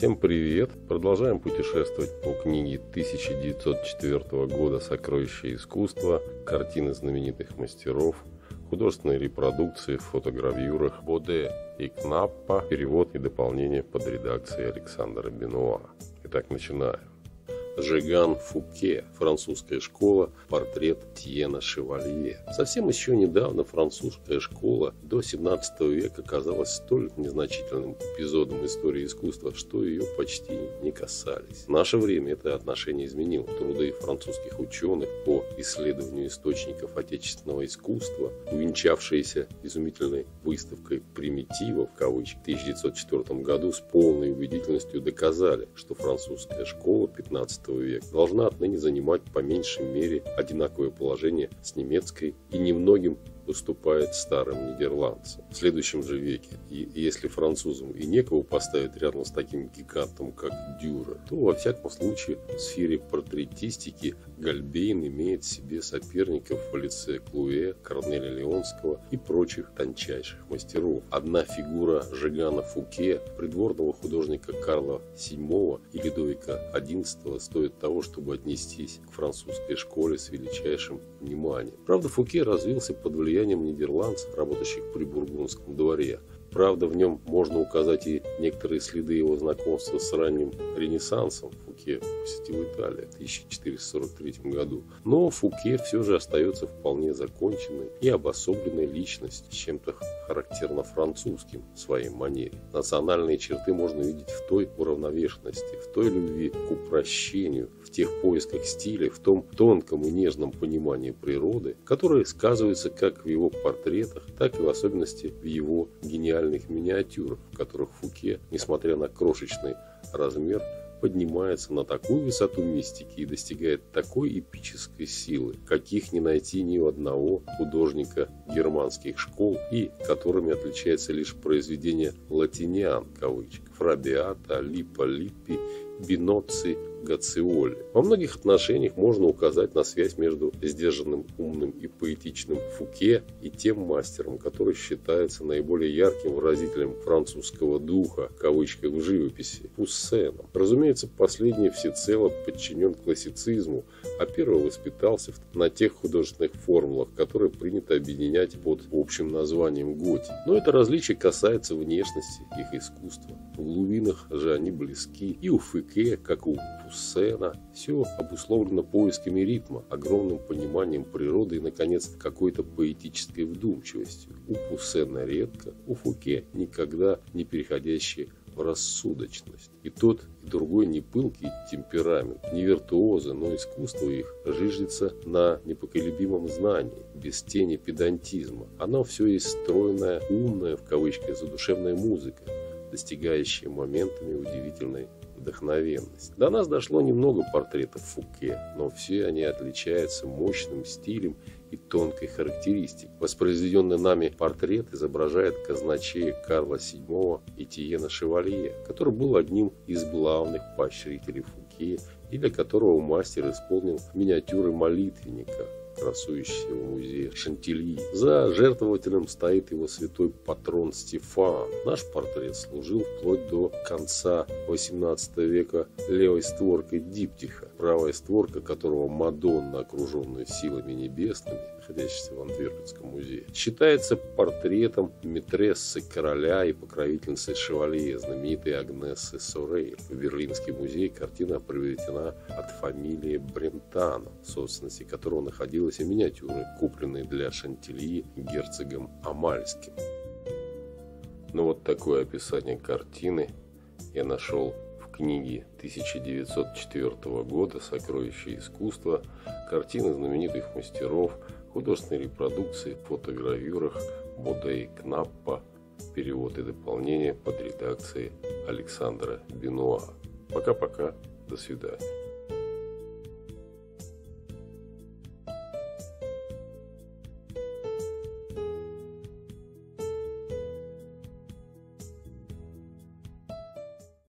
Всем привет! Продолжаем путешествовать по книге 1904 года «Сокровища искусства», картины знаменитых мастеров, художественные репродукции в фотогравюрах Боде и Кнаппа, перевод и дополнение под редакцией Александра Бенуа. Итак, начинаем. Жиган Фуке, французская школа, портрет Тьена Шевалье. Совсем еще недавно французская школа до 17 века казалась столь незначительным эпизодом истории искусства, что ее почти не касались. В наше время это отношение изменило. Труды французских ученых по исследованию источников отечественного искусства, увенчавшиеся изумительной выставкой «Примитива» в кавычках в 1904 году с полной убедительностью доказали, что французская школа 15 века должна отныне занимать по меньшей мере одинаковое положение с немецкой и немногим уступает старым нидерландцам. В следующем же веке, и если французам и некого поставить рядом с таким гигантом, как Дюра, то во всяком случае в сфере портретистики Гальбейн имеет себе соперников в лице Клуэ, Корнеля Леонского и прочих тончайших мастеров. Одна фигура Жигана Фуке, придворного художника Карла VII и Людовика XI, стоит того, чтобы отнестись к французской школе с величайшим вниманием. Правда, Фуке развился под влиянием влиянием нидерландцев, работающих при бургундском дворе. Правда, в нем можно указать и некоторые следы его знакомства с ранним Ренессансом. Фуке посетил Италию в 1443 году. Но Фуке все же остается вполне законченной и обособленной личностью, чем-то характерно французским в своей манере. Национальные черты можно видеть в той уравновешенности, в той любви к упрощению, в тех поисках стиля, в том тонком и нежном понимании природы, которые сказываются как в его портретах, так и в особенности в его гениальных миниатюрах, в которых Фуке, несмотря на крошечный размер, поднимается на такую высоту мистики и достигает такой эпической силы, каких не найти ни у одного художника германских школ и которыми отличается лишь произведение латиниан, кавычек, Фрабиата, Липа, Липпи, Биноци, Гациоли. Во многих отношениях можно указать на связь между сдержанным, умным и поэтичным Фуке и тем мастером, который считается наиболее ярким выразителем французского духа, в кавычках в живописи, Пуссеном. Разумеется, последний всецело подчинен классицизму, а первый воспитался на тех художественных формулах, которые принято объединять под общим названием готи. Но это различие касается внешности их искусства. В глубинах же они близки и у Фуке, как у Пуссена. Все обусловлено поисками ритма, огромным пониманием природы и, наконец, какой-то поэтической вдумчивостью. У Пуссена редко, у Фуке никогда не переходящие в рассудочность. И тот, и другой не пылкий темперамент, не виртуозы, но искусство их жиждется на непоколебимом знании, без тени педантизма. Оно все есть стройная, умная, в кавычках, задушевная музыка, достигающая моментами удивительной вдохновенность. До нас дошло немного портретов Фуке, но все они отличаются мощным стилем и тонкой характеристикой. Воспроизведенный нами портрет изображает казначея Карла VII и Тиена Шевалье, который был одним из главных поощрителей Фуке и для которого мастер исполнил миниатюры молитвенника, красующийся в музее Шантильи. За жертвователем стоит его святой патрон Стефан. Наш портрет служил вплоть до конца 18 века левой створкой диптиха, правая створка которого Мадонна, окруженная силами небесными, находящаяся в Антверпенском музее, считается портретом метрессы короля и покровительницы шевалье, знаменитой Агнессы Сорейль. В Берлинский музей картина приведена от фамилии Брентана, собственности которого находилась и миниатюры, купленные для Шантильи герцогом Амальским. Ну вот такое описание картины я нашел в книге 1904 года «Сокровища искусства», картины знаменитых мастеров – художественной репродукции, фотогравюрах Боде и Кнаппа, перевод и дополнение под редакцией Александра Бенуа. Пока-пока, до свидания.